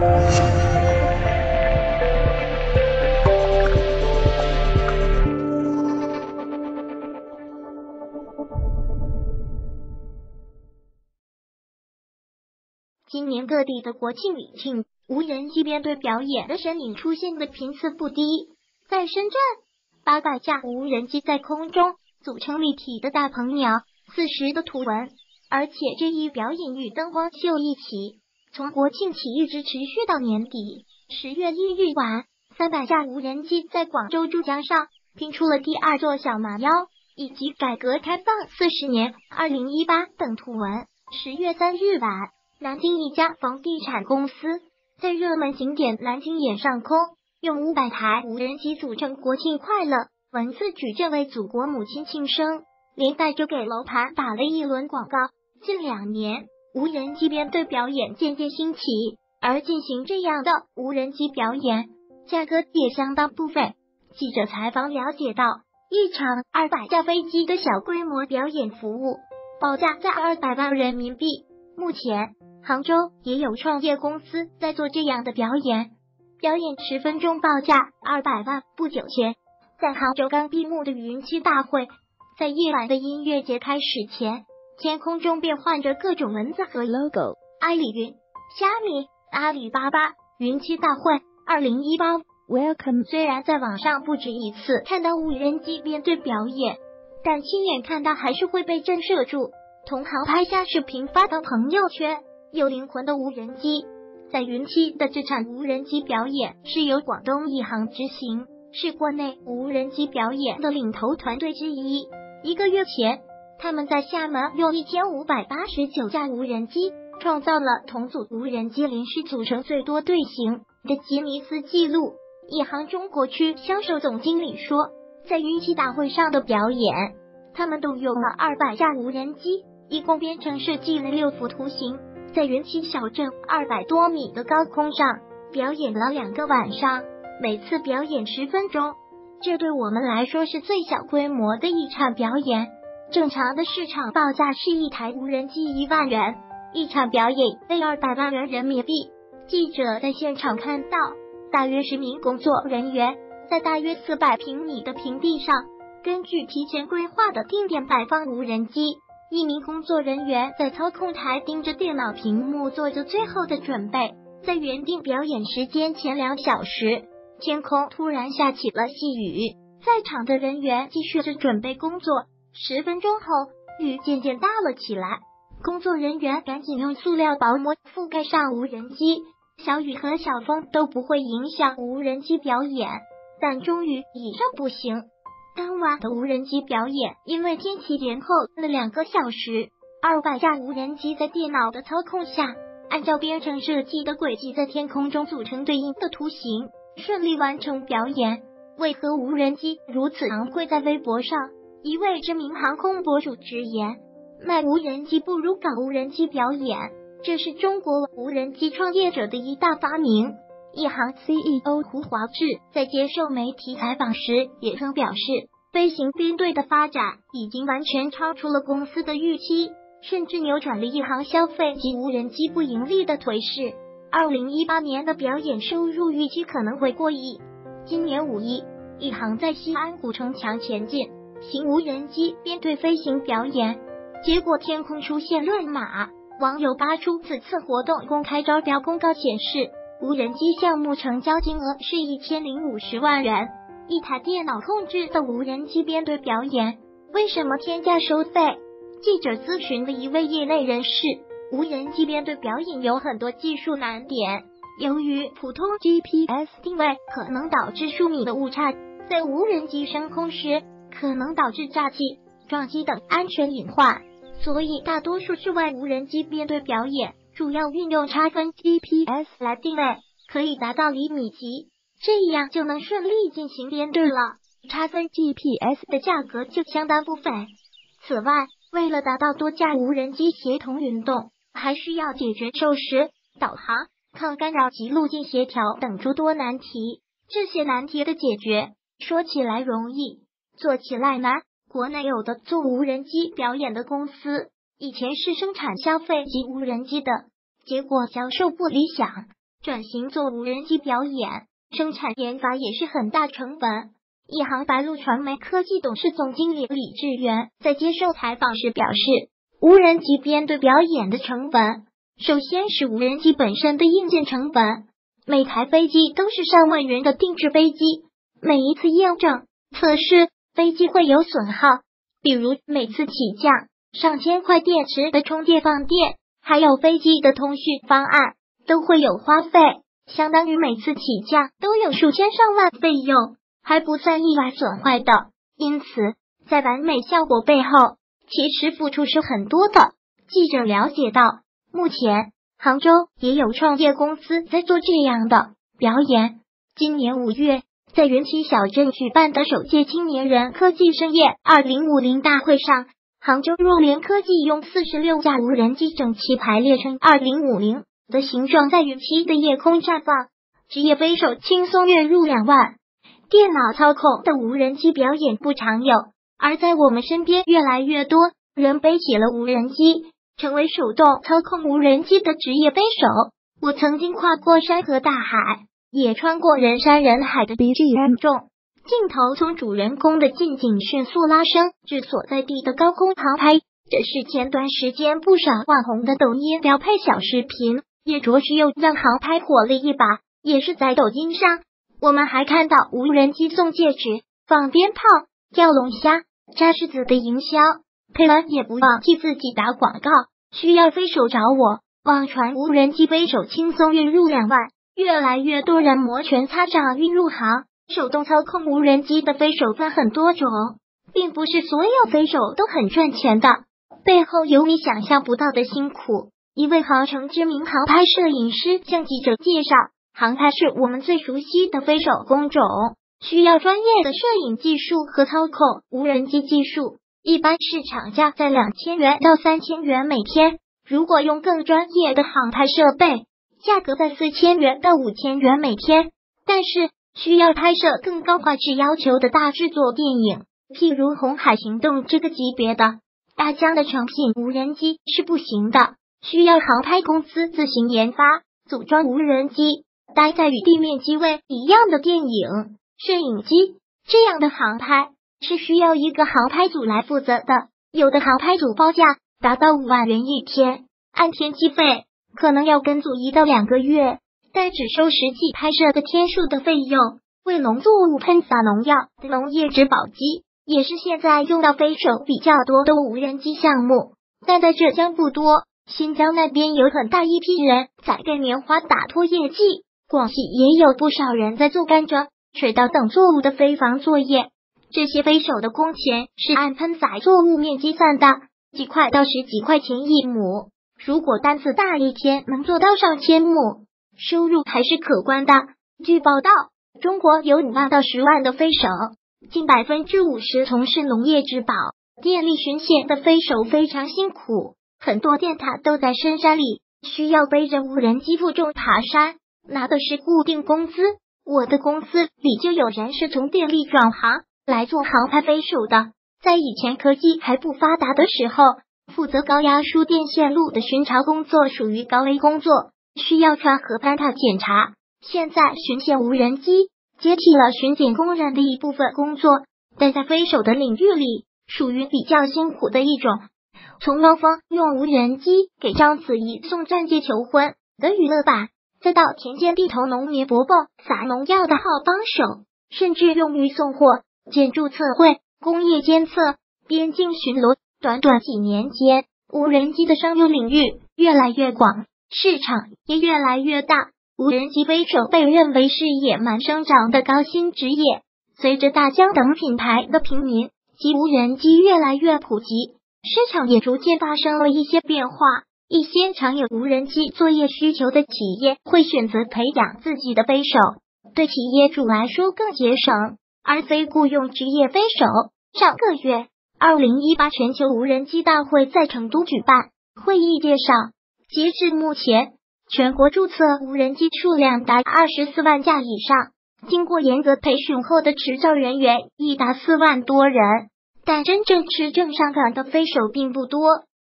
今年各地的国庆礼庆，无人机编队表演的身影出现的频次不低。在深圳，八百架无人机在空中组成立体的大鹏鸟四十的图文，而且这一表演与灯光秀一起，从国庆起一直持续到年底。十月一日晚，三百架无人机在广州珠江上拼出了第二座小蛮腰以及改革开放四十年二零一八等图文。十月三日晚。南京一家房地产公司在热门景点南京眼上空，用五百台无人机组成“国庆快乐”文字矩阵为祖国母亲庆生，连带着给楼盘打了一轮广告。近两年，无人机编队表演渐渐兴起，而进行这样的无人机表演，价格也相当不菲。记者采访了解到，一场二百架飞机的小规模表演服务，报价在二百万人民币。目前。杭州也有创业公司在做这样的表演，表演十分钟报价二百万。不久前，在杭州刚闭幕的云栖大会，在夜晚的音乐节开始前，天空中变换着各种文字和 logo。阿里云、虾米、阿里巴巴云栖大会二零一八 Welcome。虽然在网上不止一次看到无人机编队表演，但亲眼看到还是会被震慑住。同行拍下视频发到朋友圈。有灵魂的无人机，在云栖的这场无人机表演是由广东一航执行，是国内无人机表演的领头团队之一。一个月前，他们在厦门用一千五百八十九架无人机，创造了同组无人机连续组成最多队形的吉尼斯纪录。一航中国区销售总经理说，在云栖大会上的表演，他们动用了二百架无人机，一共编程设计了六幅图形。在云栖小镇二百多米的高空上表演了两个晚上，每次表演十分钟。这对我们来说是最小规模的一场表演。正常的市场报价是一台无人机一万元，一场表演费二百万元人民币。记者在现场看到，大约十名工作人员在大约四百平米的平地上，根据提前规划的定点摆放无人机。一名工作人员在操控台盯着电脑屏幕，做着最后的准备。在原定表演时间前两小时，天空突然下起了细雨，在场的人员继续着准备工作。十分钟后，雨渐渐大了起来，工作人员赶紧用塑料薄膜覆盖上无人机，小雨和小风都不会影响无人机表演。但终于以上不行。当晚的无人机表演，因为天气延后了两个小时，二百架无人机在电脑的操控下，按照编程设计的轨迹，在天空中组成对应的图形，顺利完成表演。为何无人机如此昂贵？在微博上，一位知名航空博主直言：“卖无人机不如搞无人机表演，这是中国无人机创业者的一大发明。”一航 CEO 胡华志在接受媒体采访时也曾表示，飞行编队的发展已经完全超出了公司的预期，甚至扭转了一航消费及无人机不盈利的颓势。二零一八年的表演收入预期可能会过亿。今年五一，一航在西安古城墙前进行无人机编队飞行表演，结果天空出现乱码。网友扒出此次活动公开招标公告显示。无人机项目成交金额是一千零五十万元，一台电脑控制的无人机编队表演，为什么天价收费？记者咨询了一位业内人士，无人机编队表演有很多技术难点，由于普通 GPS 定位可能导致数米的误差，在无人机升空时可能导致炸机、撞击等安全隐患，所以大多数室外无人机编队表演。主要运用差分 GPS 来定位，可以达到厘米级，这样就能顺利进行编队了。差分 GPS 的价格就相当不菲。此外，为了达到多架无人机协同运动，还需要解决授时、导航、抗干扰及路径协调等诸多难题。这些难题的解决，说起来容易，做起来难。国内有的做无人机表演的公司。以前是生产消费级无人机的，结果销售不理想，转型做无人机表演，生产研发也是很大成本。一航白鹿传媒科技董事总经理李志远在接受采访时表示，无人机编队表演的成本，首先是无人机本身的硬件成本。每台飞机都是上万元的定制飞机，每一次验证测试，飞机会有损耗，比如每次起降上千块电池的充电放电，还有飞机的通讯方案都会有花费，相当于每次起降都有数千上万费用。还不算意外损坏的，因此在完美效果背后，其实付出是很多的。记者了解到，目前杭州也有创业公司在做这样的表演。今年五月，在云栖小镇举办的首届青年人科技盛宴二零五零大会上，杭州若联科技用四十六架无人机整齐排列成二零五零的形状，在云栖的夜空绽放，职业飞手轻松月入两万。电脑操控的无人机表演不常有，而在我们身边，越来越多人背起了无人机，成为手动操控无人机的职业飞手。我曾经跨过山河大海，也穿过人山人海的 BGM 中，镜头从主人公的近景迅速拉升至所在地的高空航拍，这是前段时间不少网红的抖音标配小视频，也着实又让航拍火了一把。也是在抖音上。我们还看到无人机送戒指、放鞭炮、钓龙虾、扎柿子的营销，配完也不忘替自己打广告。需要飞手找我，网传无人机飞手轻松月入两万，越来越多人摩拳擦掌运入行。手动操控无人机的飞手分很多种，并不是所有飞手都很赚钱的，背后有你想象不到的辛苦。一位杭城知名航拍摄影师向记者介绍。航拍是我们最熟悉的飞手工种，需要专业的摄影技术和操控无人机技术。一般市场价在两千元到三千元每天，如果用更专业的航拍设备，价格在四千元到五千元每天。但是需要拍摄更高画质要求的大制作电影，譬如《红海行动》这个级别的大疆的成品无人机是不行的，需要航拍公司自行研发组装无人机。待在与地面机位一样的电影摄影机，这样的航拍是需要一个航拍组来负责的。有的航拍组报价达到五万元一天，按天计费，可能要跟组一到两个月，但只收实际拍摄的天数的费用。为农作物喷洒农药农业植保机，也是现在用到飞手比较多的无人机项目，但在浙江不多。新疆那边有很大一批人在给棉花打拖业绩。广西也有不少人在做甘蔗、水稻等作物的飞防作业，这些飞手的工钱是按喷洒作物面积算的，几块到十几块钱一亩。如果单子大，一天能做到上千亩，收入还是可观的。据报道，中国有五万到十万的飞手，近百分之五十从事农业植保、电力巡线的飞手非常辛苦，很多电塔都在深山里，需要背着无人机负重爬山。拿的是固定工资，我的公司里就有人是从电力转行来做航拍飞手的。在以前科技还不发达的时候，负责高压输电线路的巡查工作属于高危工作，需要穿和攀塔检查。现在巡线无人机接替了巡检工人的一部分工作，但在飞手的领域里，属于比较辛苦的一种。从汪峰用无人机给章子怡送钻戒求婚的娱乐版。再到田间地头农民伯伯撒农药的好帮手，甚至用于送货、建筑测绘、工业监测、边境巡逻。短短几年间，无人机的商用领域越来越广，市场也越来越大。无人机飞手被认为是野蛮生长的高薪职业。随着大疆等品牌的平民及无人机越来越普及，市场也逐渐发生了一些变化。一些常有无人机作业需求的企业会选择培养自己的飞手，对企业主来说更节省，而非雇佣职业飞手。上个月，二零一八全球无人机大会在成都举办。会议介绍，截至目前，全国注册无人机数量达二十四万架以上，经过严格培训后的持照人员已达四万多人，但真正持证上岗的飞手并不多。